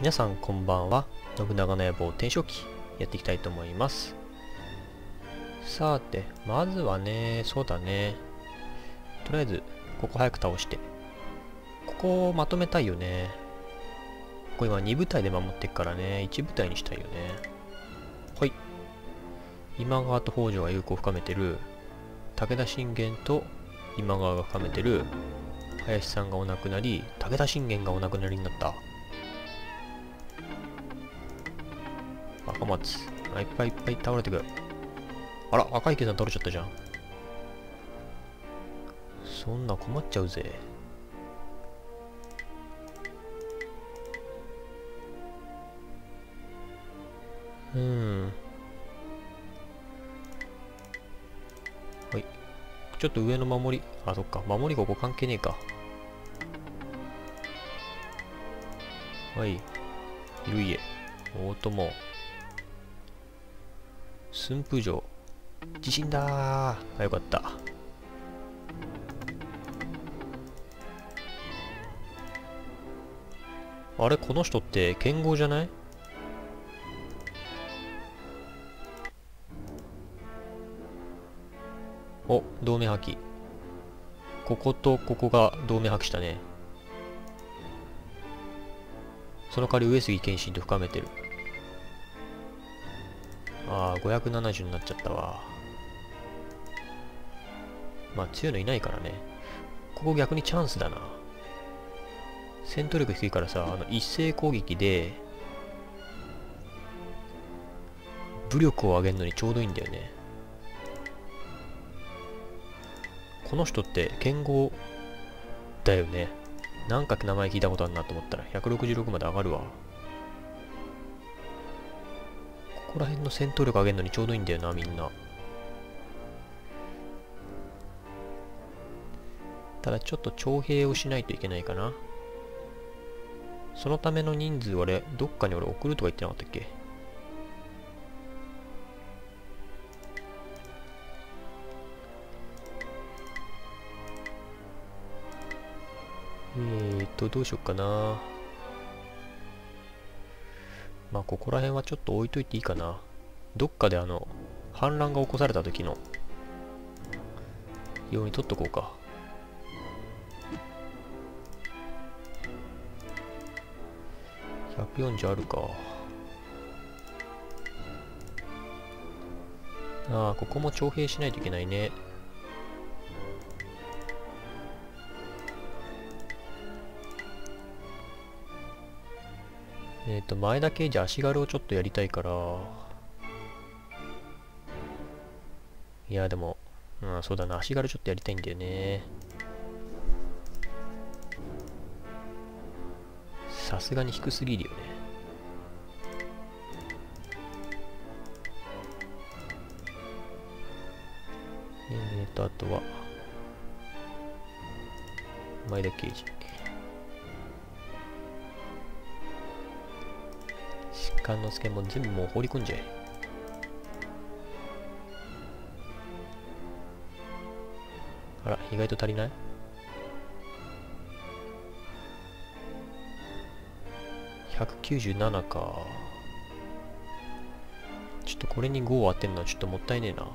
皆さんこんばんは。信長の野望転生記やっていきたいと思います。さてまずはねそうだね。とりあえずここ早く倒して。ここをまとめたいよね。ここ今2部隊で守ってっからね。1部隊にしたいよね。はい。今川と北条が友好を深めてる。武田信玄と今川が深めてる。林さんがお亡くなり武田信玄がお亡くなりになった。赤松あいっぱいいっぱい倒れてくあら赤池さん倒れちゃったじゃん。そんな困っちゃうぜ。うん。はい。ちょっと上の守り。あそっか。守りここ関係ねえか。はい。いる家。大友駿府城。地震だー。あよかった。あれこの人って剣豪じゃない？お同盟破棄。こことここが同盟破棄したね。その代わり上杉謙信と深めてる。ああ、570になっちゃったわ。まあ強いのいないからね。ここ逆にチャンスだな。戦闘力低いからさ、あの一斉攻撃で、武力を上げるのにちょうどいいんだよね。この人って剣豪だよね。なんか名前聞いたことあるなと思ったら166まで上がるわ。ここら辺の戦闘力上げるのにちょうどいいんだよな、みんな。ただちょっと徴兵をしないといけないかな。そのための人数は俺、どっかに俺送るとか言ってなかったっけ？えーと、どうしよっかな。まあ、ここら辺はちょっと置いといていいかな。どっかであの、反乱が起こされた時の、ように取っとこうか。140あるか。ああ、ここも徴兵しないといけないね。えっ、ー、と、前田刑事足軽をちょっとやりたいから。いや、でも、うん、そうだな、足軽ちょっとやりたいんだよね。さすがに低すぎるよね。えっ、ー、と、あとは、前田刑事。勘之助も全部もう放り込んじゃえ。あら、意外と足りない？197か。ちょっとこれに5を当てるのはちょっともったいねえな。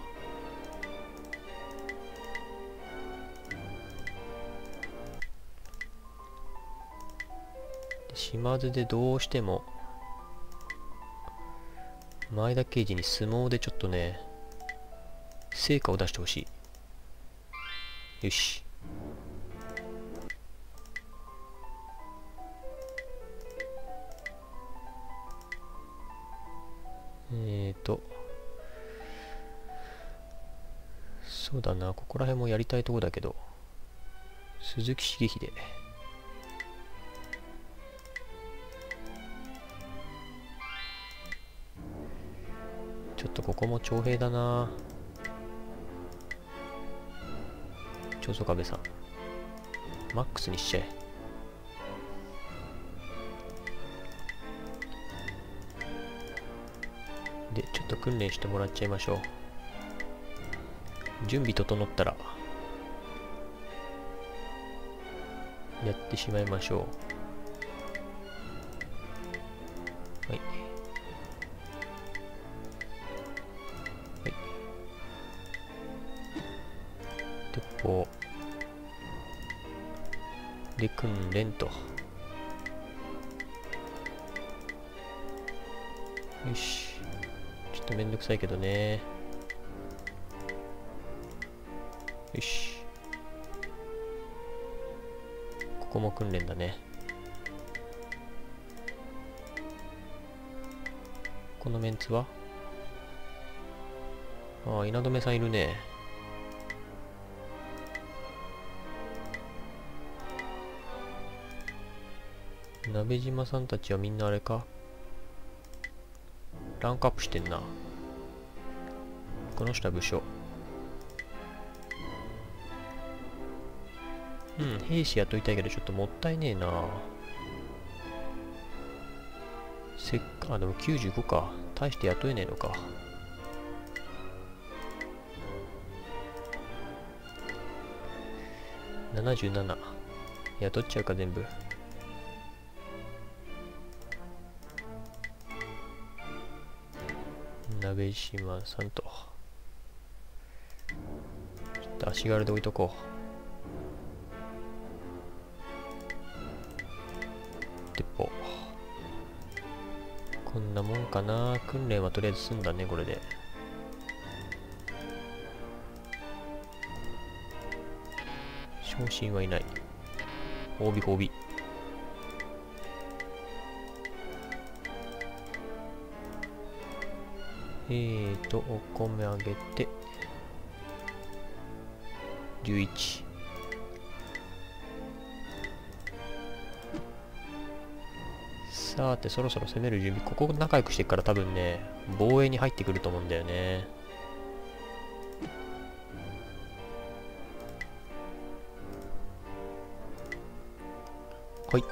島津でどうしても前田刑事に相撲でちょっとね、成果を出してほしい。よし。えーと、そうだな、ここら辺もやりたいとこだけど、鈴木茂秀。ちょっとここも徴兵だな。長宗壁さん。マックスにしちゃえ。でちょっと訓練してもらっちゃいましょう。準備整ったらやってしまいましょう。けどね。よし。ここも訓練だね。このメンツは？ああ、稲留さんいるね。鍋島さんたちはみんなあれか？ランクアップしてんな。この人は武将。うん、兵士雇いたいけどちょっともったいねえな。せっか、あ、でも95か。大して雇えねえのか。77。雇っちゃうか、全部。鍋島さんと。足軽で置いとこう。鉄砲。こんなもんかな。訓練はとりあえず済んだね、これで。昇進はいない。褒美褒美。えーと、お米あげて、11。さて、そろそろ攻める準備。ここ仲良くしてから多分ね、防衛に入ってくると思うんだよね。はい。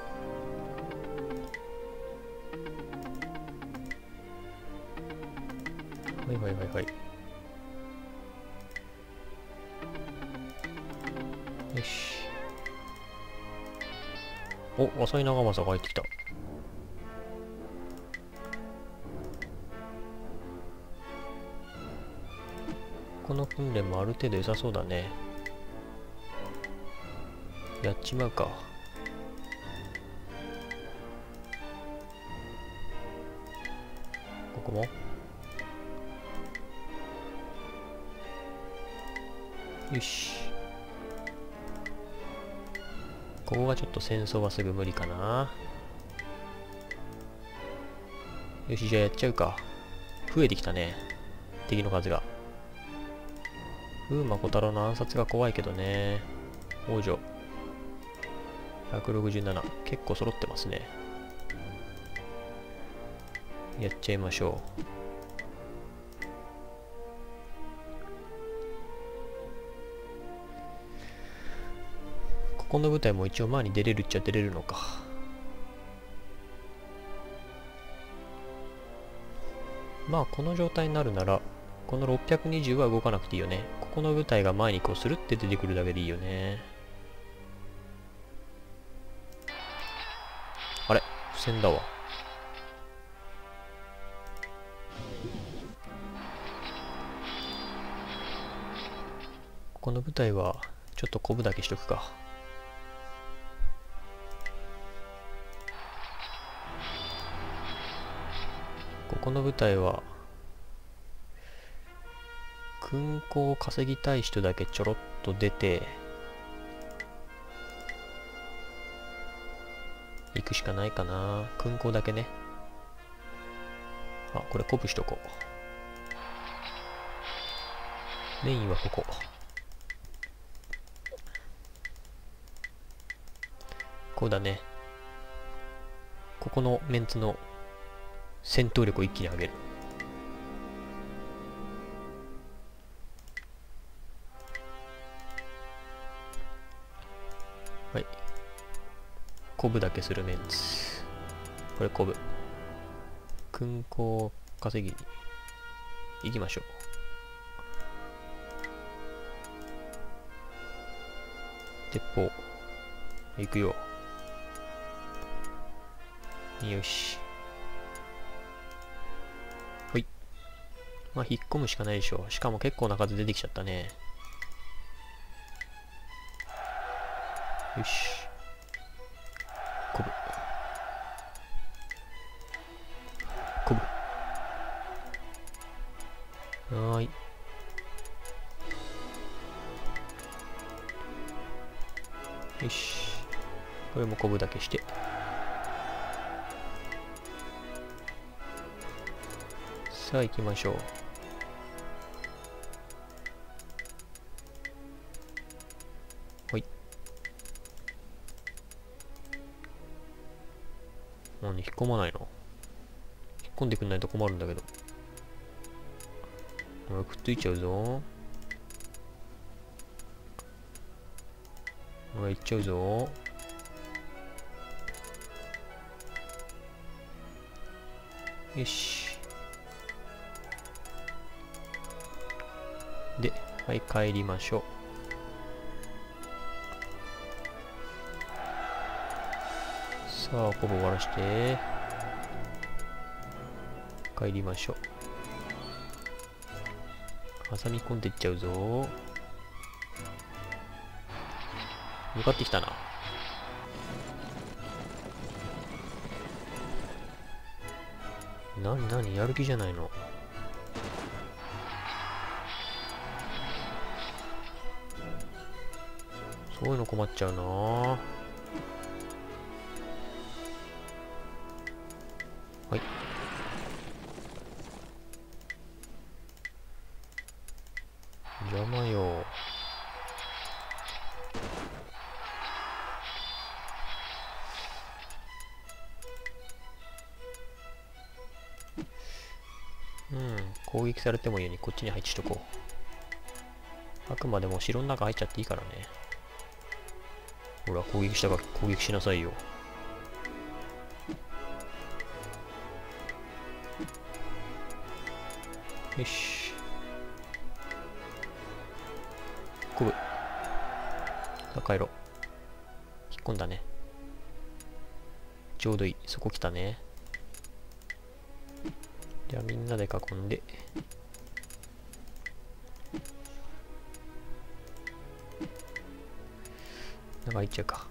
はいはいはいはい。お、浅井長政が入ってきた。この訓練もある程度良さそうだね。やっちまうか。ここも？よし。ここがちょっと戦争はすぐ無理かな。よし、じゃあやっちゃうか。増えてきたね。敵の数が。風魔小太郎の暗殺が怖いけどね。王女。167。結構揃ってますね。やっちゃいましょう。この舞台も一応前に出れるっちゃ出れるのか。まあこの状態になるなら、この620は動かなくていいよね。ここの舞台が前にこうするって出てくるだけでいいよね。あれ？不戦だわ。この舞台はちょっとコブだけしとくか。ここの舞台は勲功を稼ぎたい人だけちょろっと出て行くしかないかな。勲功だけね。あこれ鼓舞しとこう。メインはここ。こうだね。ここのメンツの戦闘力を一気に上げる。はい。コブだけするメンツ。これコブ。勲功稼ぎに行きましょう。鉄砲。行くよ。よし。まあ、引っ込むしかないでしょう。しかも結構な数出てきちゃったね。よし。こぶ。こぶ。はーい。よし。これもこぶだけして。さあ行きましょう。何引っ込まないの引っ込んでくんないと困るんだけど。ほら、くっついちゃうぞ。ほら、行っちゃうぞ。よし。で、はい、帰りましょう。さあ、ここ終わらして。帰りましょう。挟み込んでいっちゃうぞ。向かってきたな。なになに？やる気じゃないのそういうの困っちゃうなされてもいいようにこっちに配置しとこう。あくまでも城の中入っちゃっていいからね。ほら攻撃したから攻撃しなさいよ。よし。こぶ。さあ帰ろう。引っ込んだね。ちょうどいい。そこ来たね。じゃあみんなで囲んで。中入っちゃうか。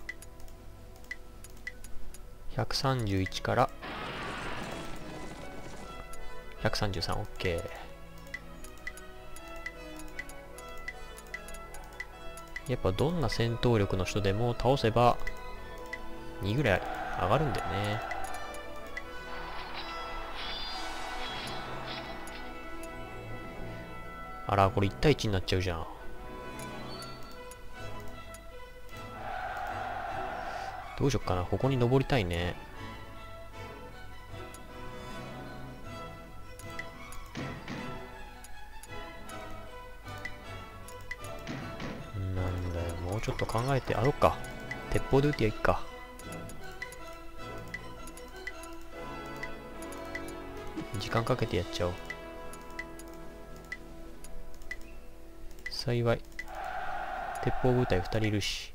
131から。133オッケー。やっぱどんな戦闘力の人でも倒せば2ぐらい上がるんだよね。あらこれ1対1になっちゃうじゃん。どうしよっかな。ここに登りたいね。なんだよ。もうちょっと考えてあろっか。鉄砲で撃ってやいっか。時間かけてやっちゃおう。幸い。鉄砲部隊2人いるし。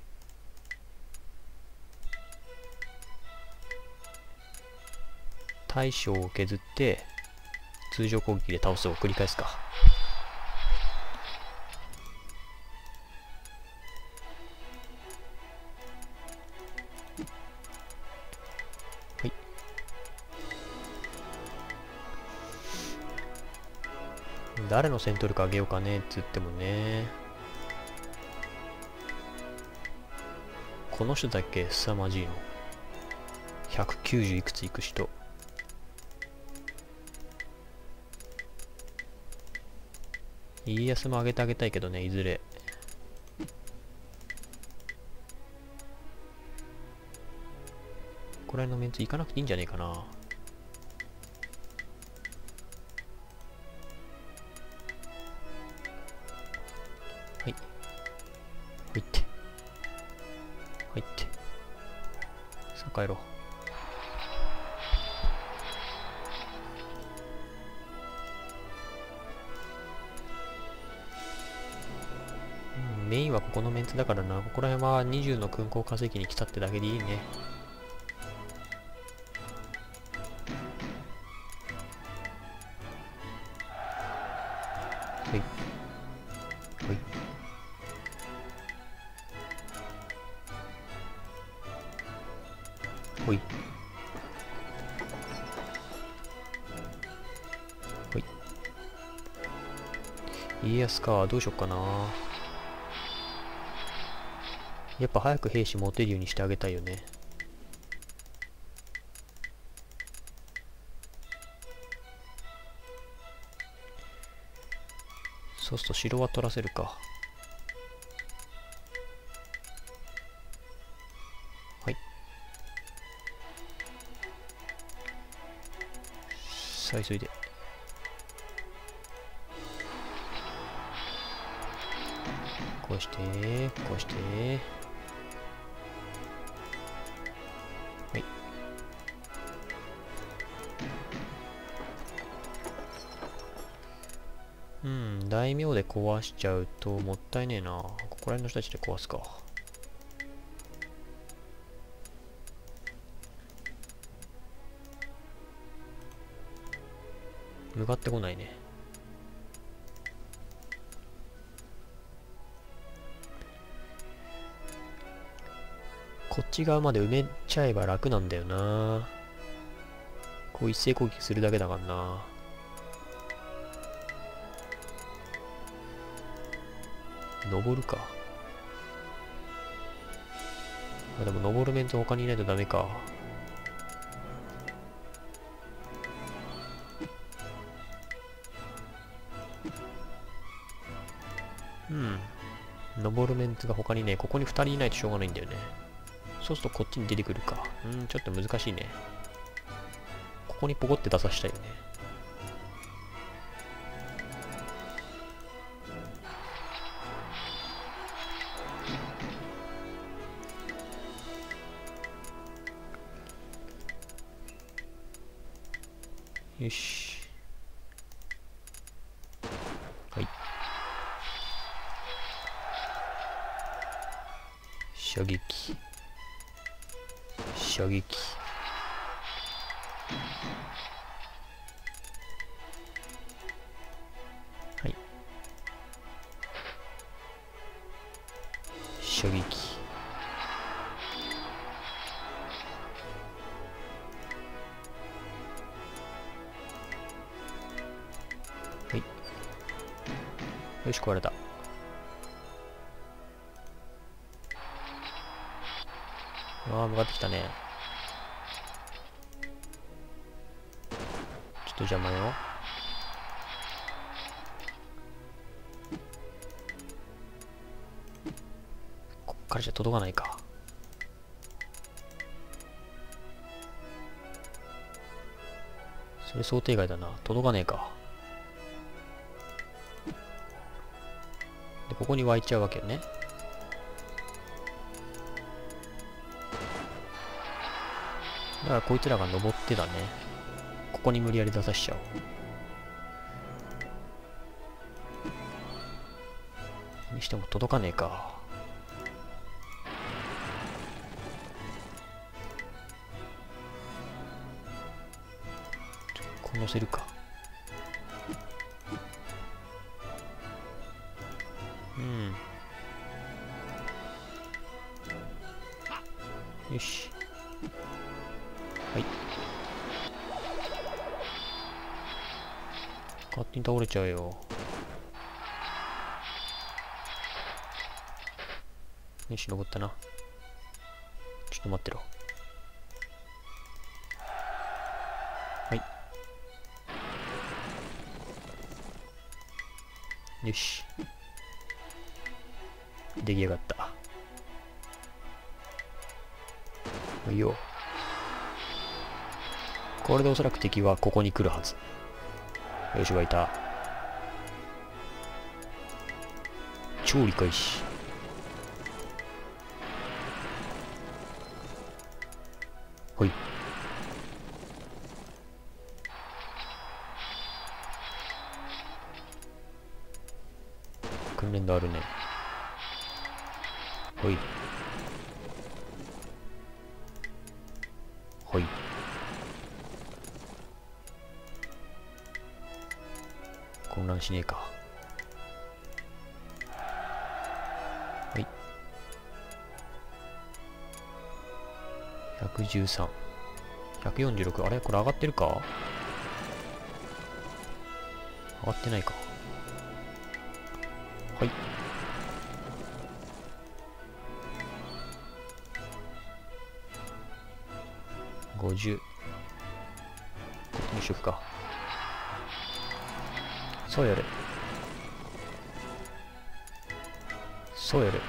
大将を削って通常攻撃で倒すを繰り返すか。誰の戦闘力上げようかねっつってもね。この人だけ？凄まじいの。190いくついく人。家康も上げてあげたいけどねいずれ。これのメンツ行かなくていいんじゃねえかな。帰ろう。メインはここのメンツだからな。ここら辺は20の空港化石に来たってだけでいいね。ほいほい家康かどうしよっかなやっぱ早く兵士持てるようにしてあげたいよね。そうすると城は取らせるか。急いで。こうして、こうして。はい。うん、大名で壊しちゃうともったいねえな。ここら辺の人たちで壊すか。向かってこないね。こっち側まで埋めちゃえば楽なんだよなこう一斉攻撃するだけだからな登るか。あでも登るメンツ他にいないとダメか。ツが他にね、ここに2人いないとしょうがないんだよね。そうするとこっちに出てくるか。うん、ちょっと難しいね。ここにポコって出させたいよね。よし。ああ向かっと邪魔よ。こっからじゃ届かないか。それ想定外だな。届かねえか。でここに湧いちゃうわけよね。だからこいつらが登ってだね。ここに無理やり出さしちゃおう。にしても届かねえか。こう乗せるか。うん。よし。はい勝手に倒れちゃうよ。よし、登ったな。ちょっと待ってろ。はい。よし。出来上がった。いいよ。これでおそらく敵はここに来るはず。よし、湧いた。調理開始。はい。訓練があるね。はい。はい。混乱しねえか。はい。113146あれ？これ上がってるか？上がってないか。はい。50こっちにしとくか。そうやる。そうやる。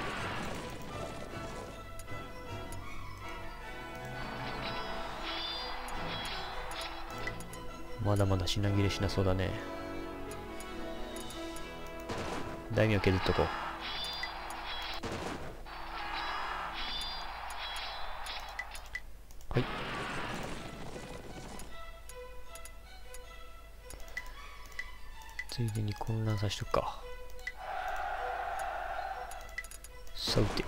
まだまだ品切れしなそうだね。大名削っとこう。はい。ついでに混乱さしとくか。さて。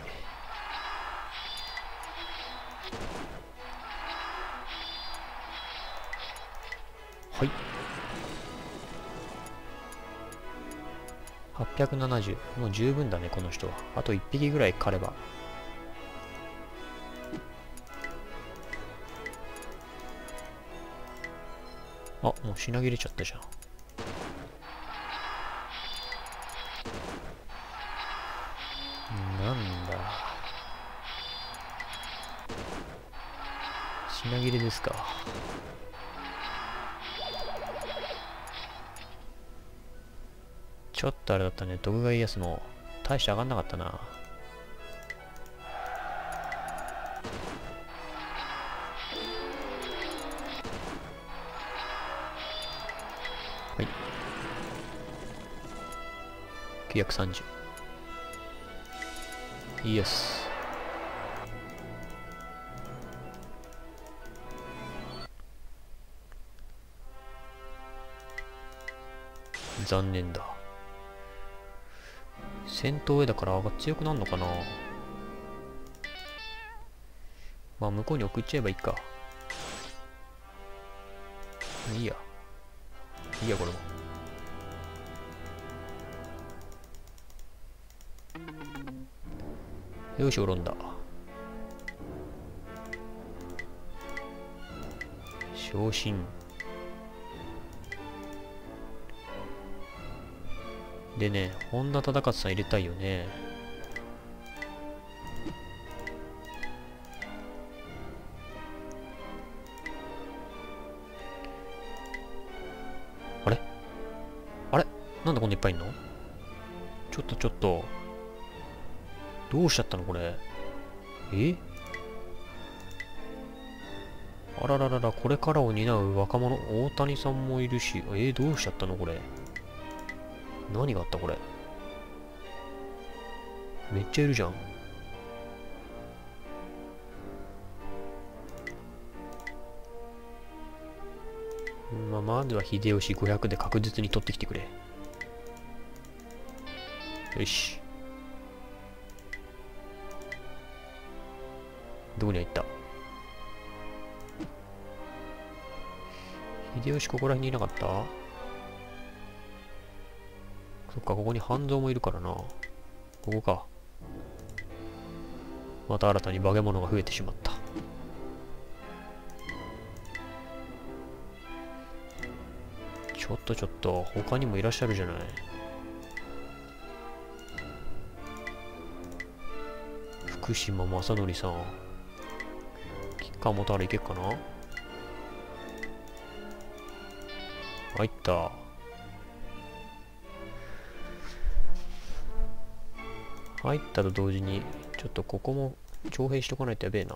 はい。870。もう十分だね、この人は。あと1匹ぐらい狩れば。あ、もう品切れちゃったじゃ。んですか。ちょっとあれだったね。徳川家康も大して上がんなかったな。はい。930。イエス。残念だ。戦闘へだから上が強くなるのかなまあ向こうに送っちゃえばいいか。いいや。いいや、これも。よし、おろんだ。昇進。でね、本田忠勝さん入れたいよね。あれ？あれ？なんでこんないっぱいいんの？ちょっとちょっと。どうしちゃったのこれ？え？あらららら、これからを担う若者、大谷さんもいるし、えー、どうしちゃったのこれ？何があったこれ？めっちゃいるじゃん。まあ、まずは秀吉500で確実に取ってきてくれ。よし。どこに入った？秀吉ここら辺にいなかった？そっか、ここに半蔵もいるからな。ここか。また新たに化け物が増えてしまった。ちょっとちょっと、他にもいらっしゃるじゃない。福島正則さん。吉川元原いけっかな入った。入ったと同時に、ちょっとここも徴兵しとかないとやべえな。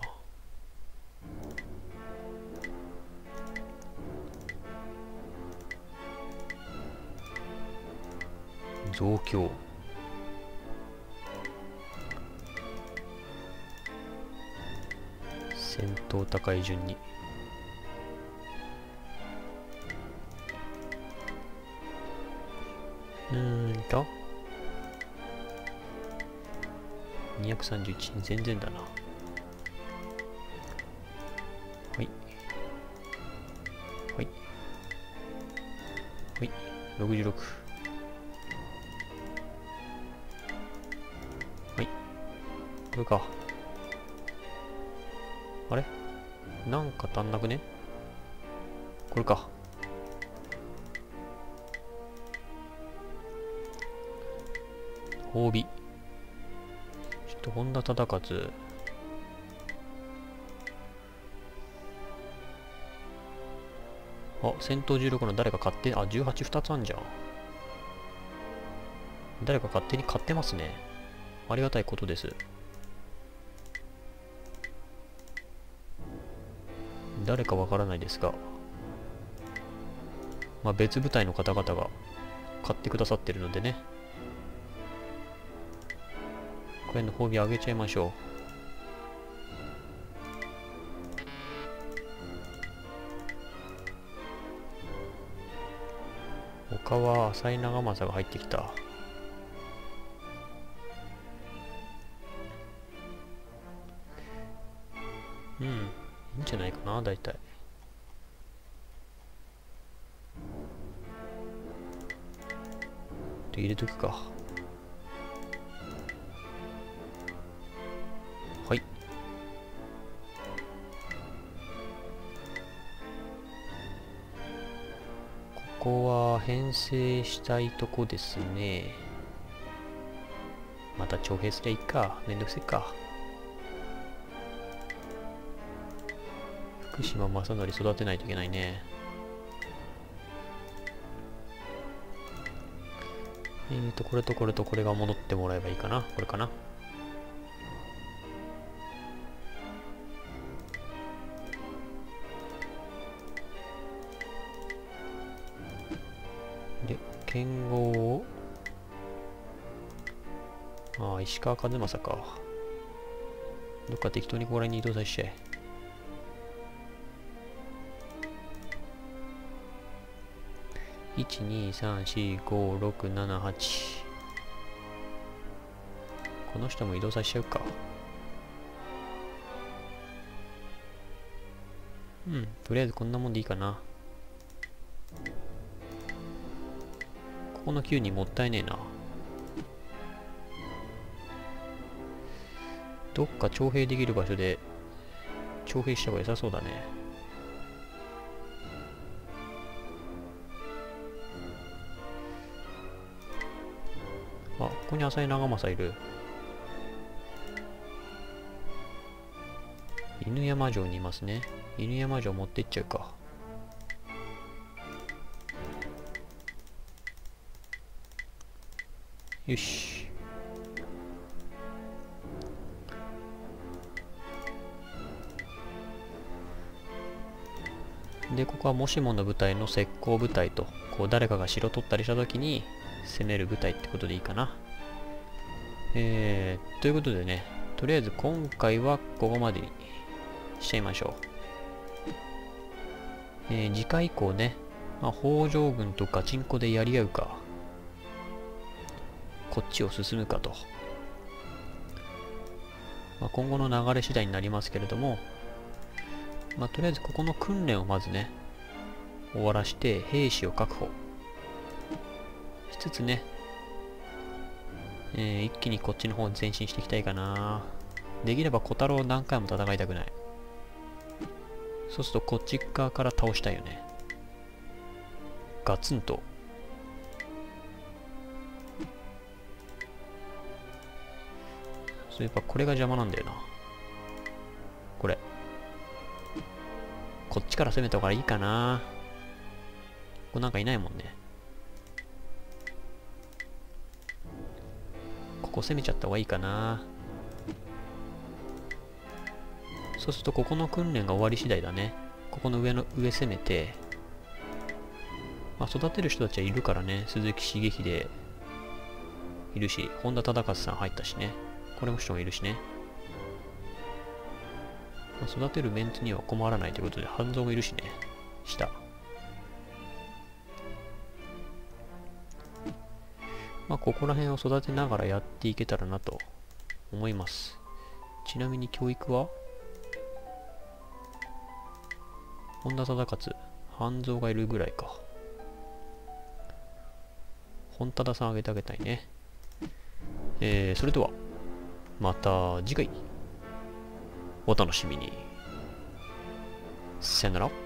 増強。戦闘高い順に。うーんと。231全然だな。はい。はい。はい。66はい。これか。あれ？なんか足んなくね？これか。褒美。と、本田忠勝。あ、戦闘16の誰か買って、あ、182つあんじゃん。誰か勝手に買ってますね。ありがたいことです。誰かわからないですが、まあ、別部隊の方々が買ってくださってるのでね、これの褒美あげちゃいましょう。他は浅い長政が入ってきた。うん、いいんじゃないかな、大体。で入れとくか。ここは編成したいとこですね。また徴兵すりゃいいか。めんどくせえか。福島正則育てないといけないね。えーと、これとこれとこれが戻ってもらえばいいかな。これかな。石川和正か。どっか適当にここら辺に移動させて。1234567この人も移動させちゃうかうんとりあえずこんなもんでいいかなここの9人もったいねえなどっか徴兵できる場所で徴兵した方が良さそうだねあ、ここに浅井長政いる。犬山城にいますね。犬山城持ってっちゃうか。よし。で、ここはもしもの部隊の石膏部隊と、こう誰かが城取ったりしたときに、攻める部隊ってことでいいかな。えー、ということでね、とりあえず今回はここまでにしちゃいましょう。えー、次回以降ね、まあ、北条軍とガチンコでやり合うか、こっちを進むかと。まあ、今後の流れ次第になりますけれども、まあ、とりあえずここの訓練をまずね、終わらして、兵士を確保。しつつね、えー、一気にこっちの方に前進していきたいかな。できれば小太郎を何回も戦いたくない。そうするとこっち側から倒したいよね。ガツンと。そういえばこれが邪魔なんだよな。こっちから攻めた方がいいかな。ここなんかいないもんね。ここ攻めちゃった方がいいかな。そうするとここの訓練が終わり次第だね。ここの上の上攻めて。まあ育てる人たちはいるからね。鈴木茂秀いるし本田忠勝さん入ったしね。これも人もいるしね、まあ、育てるメンツには困らないということで半蔵もいるしね下まあ、ここら辺を育てながらやっていけたらなと思います。ちなみに教育は？本田忠勝、半蔵がいるぐらいか。本忠さんあげてあげたいね。えー、それでは、また次回、お楽しみに。さよなら。